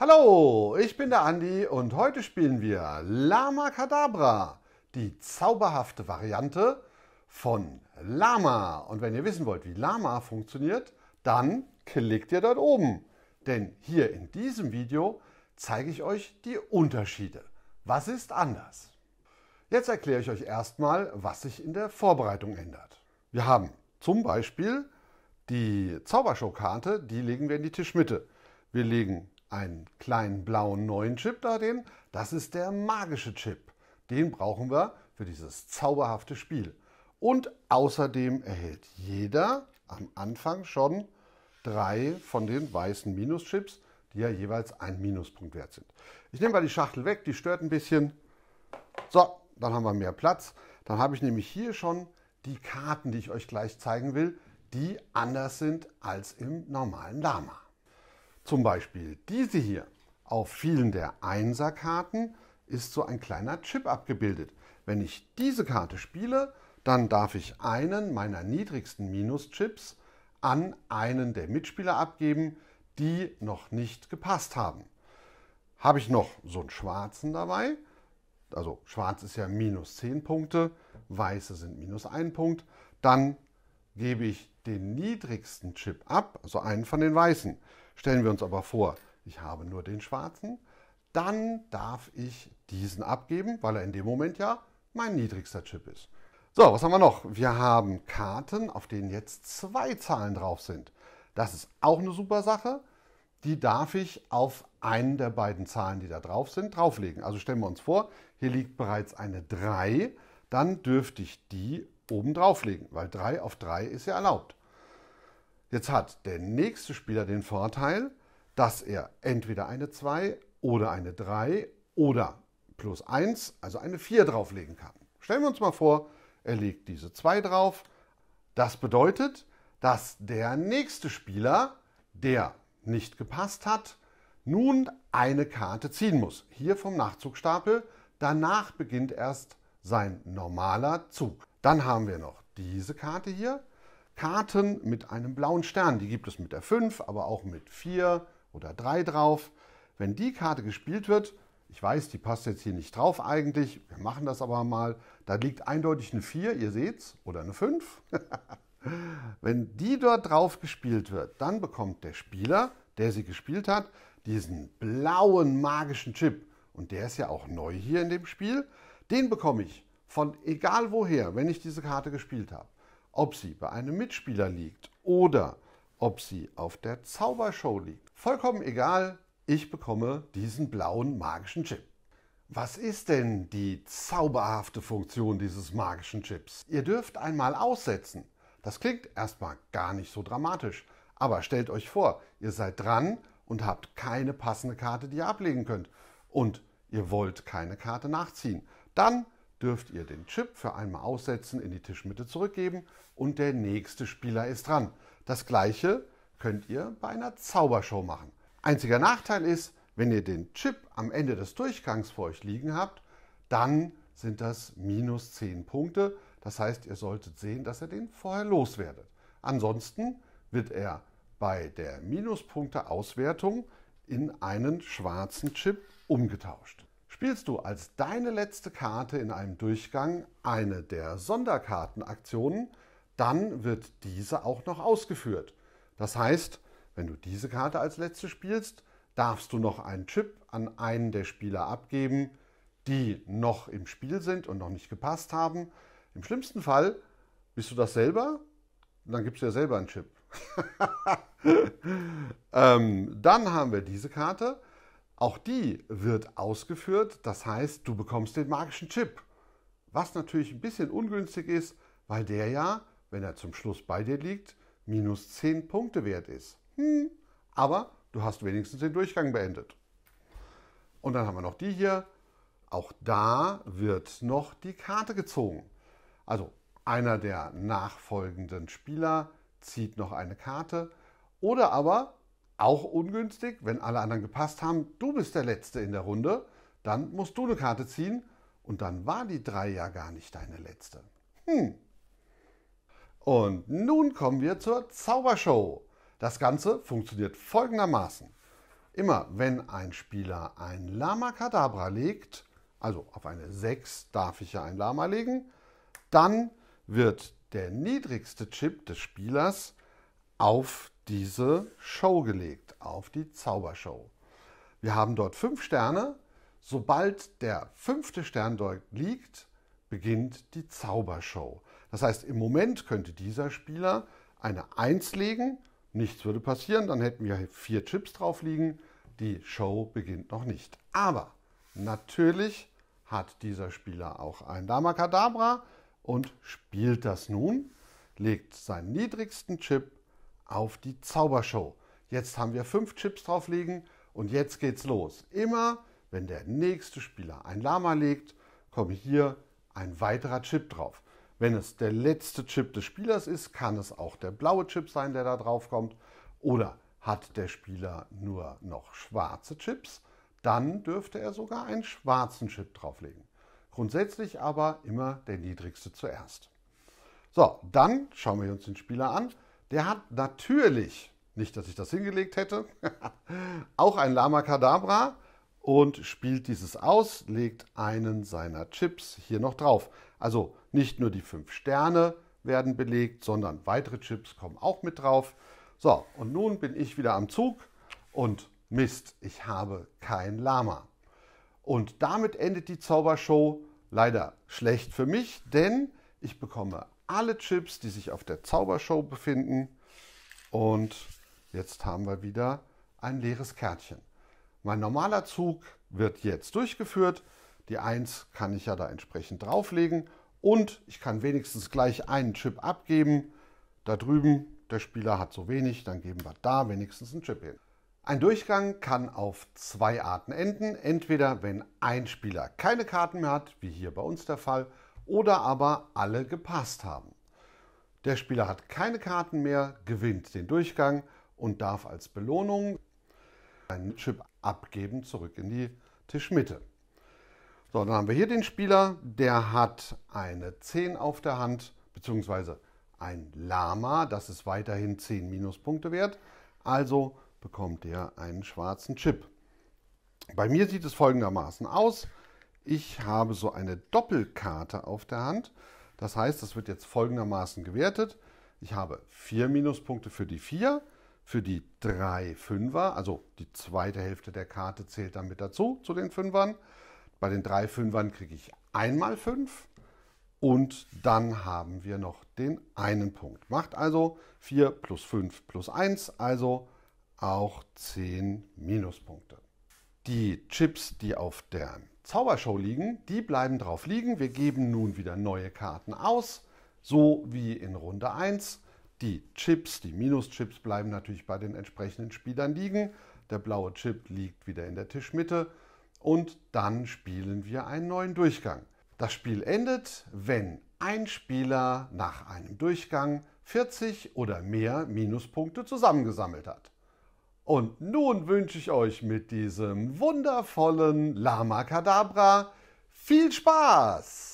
Hallo, ich bin der Andi und heute spielen wir Lama Kadabra, die zauberhafte Variante von Lama. Und wenn ihr wissen wollt, wie Lama funktioniert, dann klickt ihr dort oben. Denn hier in diesem Video zeige ich euch die Unterschiede. Was ist anders? Jetzt erkläre ich euch erstmal, was sich in der Vorbereitung ändert. Wir haben zum Beispiel die Zaubershow-Karte, die legen wir in die Tischmitte. Wir legen einen kleinen blauen neuen Chip darin. Das ist der magische Chip. Den brauchen wir für dieses zauberhafte Spiel. Und außerdem erhält jeder am Anfang schon drei von den weißen Minuschips, die ja jeweils ein Minuspunkt wert sind. Ich nehme mal die Schachtel weg, die stört ein bisschen. So, dann haben wir mehr Platz. Dann habe ich nämlich hier schon die Karten, die ich euch gleich zeigen will, die anders sind als im normalen Lama. Zum Beispiel diese hier. Auf vielen der Einser-Karten ist so ein kleiner Chip abgebildet. Wenn ich diese Karte spiele, dann darf ich einen meiner niedrigsten Minuschips an einen der Mitspieler abgeben, die noch nicht gepasst haben. Habe ich noch so einen schwarzen dabei, also schwarz ist ja minus 10 Punkte, weiße sind minus 1 Punkt, dann gebe ich den niedrigsten Chip ab, also einen von den weißen. Stellen wir uns aber vor, ich habe nur den schwarzen, dann darf ich diesen abgeben, weil er in dem Moment ja mein niedrigster Chip ist. So, was haben wir noch? Wir haben Karten, auf denen jetzt zwei Zahlen drauf sind. Das ist auch eine super Sache. Die darf ich auf einen der beiden Zahlen, die da drauf sind, drauflegen. Also stellen wir uns vor, hier liegt bereits eine 3, dann dürfte ich die oben drauflegen, weil 3 auf 3 ist ja erlaubt. Jetzt hat der nächste Spieler den Vorteil, dass er entweder eine 2 oder eine 3 oder plus 1, also eine 4 drauflegen kann. Stellen wir uns mal vor, er legt diese 2 drauf. Das bedeutet, dass der nächste Spieler, der nicht gepasst hat, nun eine Karte ziehen muss. Hier vom Nachzugstapel. Danach beginnt erst sein normaler Zug. Dann haben wir noch diese Karte hier. Karten mit einem blauen Stern. Die gibt es mit der 5, aber auch mit 4 oder 3 drauf. Wenn die Karte gespielt wird, ich weiß, die passt jetzt hier nicht drauf eigentlich. Wir machen das aber mal. Da liegt eindeutig eine 4, ihr seht's, oder eine 5. Wenn die dort drauf gespielt wird, dann bekommt der Spieler, der sie gespielt hat, diesen blauen magischen Chip. Und der ist ja auch neu hier in dem Spiel. Den bekomme ich von egal woher, wenn ich diese Karte gespielt habe. Ob sie bei einem Mitspieler liegt oder ob sie auf der Zaubershow liegt. Vollkommen egal, ich bekomme diesen blauen magischen Chip. Was ist denn die zauberhafte Funktion dieses magischen Chips? Ihr dürft einmal aussetzen. Das klingt erstmal gar nicht so dramatisch. Aber stellt euch vor, ihr seid dran und habt keine passende Karte, die ihr ablegen könnt. Und ihr wollt keine Karte nachziehen. Dann dürft ihr den Chip für einmal aussetzen, in die Tischmitte zurückgeben und der nächste Spieler ist dran. Das gleiche könnt ihr bei einer Zaubershow machen. Einziger Nachteil ist, wenn ihr den Chip am Ende des Durchgangs vor euch liegen habt, dann sind das minus 10 Punkte. Das heißt, ihr solltet sehen, dass ihr den vorher loswerdet. Ansonsten wird er bei der Minuspunkte-Auswertung in einen schwarzen Chip umgetauscht. Spielst du als deine letzte Karte in einem Durchgang eine der Sonderkartenaktionen, dann wird diese auch noch ausgeführt. Das heißt, wenn du diese Karte als letzte spielst, darfst du noch einen Chip an einen der Spieler abgeben, die noch im Spiel sind und noch nicht gepasst haben. Im schlimmsten Fall bist du das selber, dann gibst du ja selber einen Chip. ähm, dann haben wir diese Karte. Auch die wird ausgeführt, das heißt, du bekommst den magischen Chip. Was natürlich ein bisschen ungünstig ist, weil der ja, wenn er zum Schluss bei dir liegt, minus 10 Punkte wert ist. Hm, aber du hast wenigstens den Durchgang beendet. Und dann haben wir noch die hier. Auch da wird noch die Karte gezogen. Also einer der nachfolgenden Spieler zieht noch eine Karte. Oder aber, auch ungünstig, wenn alle anderen gepasst haben, du bist der Letzte in der Runde, dann musst du eine Karte ziehen und dann war die 3 ja gar nicht deine letzte. Hm. Und nun kommen wir zur Zaubershow. Das Ganze funktioniert folgendermaßen. Immer wenn ein Spieler ein Lama Kadabra legt, also auf eine 6 darf ich ja ein Lama legen, dann wird der niedrigste Chip des Spielers auf diese Show gelegt, auf die Zaubershow. Wir haben dort fünf Sterne. Sobald der fünfte Stern dort liegt, beginnt die Zaubershow. Das heißt, im Moment könnte dieser Spieler eine 1 legen, nichts würde passieren, dann hätten wir vier Chips drauf liegen, die Show beginnt noch nicht. Aber natürlich hat dieser Spieler auch ein Dama Kadabra und spielt das nun, legt seinen niedrigsten Chip auf die Zaubershow. Jetzt haben wir fünf Chips drauf liegen und jetzt geht's los. Immer wenn der nächste Spieler ein Lama legt, kommt hier ein weiterer Chip drauf. Wenn es der letzte Chip des Spielers ist, kann es auch der blaue Chip sein, der da drauf kommt. Oder hat der Spieler nur noch schwarze Chips, dann dürfte er sogar einen schwarzen Chip drauflegen. Grundsätzlich aber immer der niedrigste zuerst. So, dann schauen wir uns den Spieler an. Der hat natürlich, nicht dass ich das hingelegt hätte, auch ein Lama Kadabra und spielt dieses aus, legt einen seiner Chips hier noch drauf. Also nicht nur die fünf Sterne werden belegt, sondern weitere Chips kommen auch mit drauf. So, und nun bin ich wieder am Zug und Mist, ich habe kein Lama. Und damit endet die Zaubershow leider schlecht für mich, denn ich bekomme alle Chips, die sich auf der Zaubershow befinden. Und jetzt haben wir wieder ein leeres Kärtchen. Mein normaler Zug wird jetzt durchgeführt. Die 1 kann ich ja da entsprechend drauflegen. Und ich kann wenigstens gleich einen Chip abgeben. Da drüben, der Spieler hat so wenig, dann geben wir da wenigstens einen Chip hin. Ein Durchgang kann auf zwei Arten enden. Entweder wenn ein Spieler keine Karten mehr hat, wie hier bei uns der Fall, oder aber alle gepasst haben. Der Spieler hat keine Karten mehr, gewinnt den Durchgang und darf als Belohnung einen Chip abgeben zurück in die Tischmitte. So, dann haben wir hier den Spieler, der hat eine 10 auf der Hand, beziehungsweise ein Lama, das ist weiterhin 10 Minuspunkte wert. Also bekommt er einen schwarzen Chip. Bei mir sieht es folgendermaßen aus. Ich habe so eine Doppelkarte auf der Hand. Das heißt, das wird jetzt folgendermaßen gewertet. Ich habe vier Minuspunkte für die 4, für die drei Fünfer, also die zweite Hälfte der Karte zählt dann mit dazu, zu den Fünfern. Bei den drei Fünfern kriege ich einmal 5 und dann haben wir noch den einen Punkt. Macht also 4 plus 5 plus 1, also auch 10 Minuspunkte. Die Chips, die auf der Zaubershow liegen, die bleiben drauf liegen. Wir geben nun wieder neue Karten aus, so wie in Runde 1. Die Chips, die Minuschips bleiben natürlich bei den entsprechenden Spielern liegen. Der blaue Chip liegt wieder in der Tischmitte und dann spielen wir einen neuen Durchgang. Das Spiel endet, wenn ein Spieler nach einem Durchgang 40 oder mehr Minuspunkte zusammengesammelt hat. Und nun wünsche ich euch mit diesem wundervollen Lama Kadabra viel Spaß!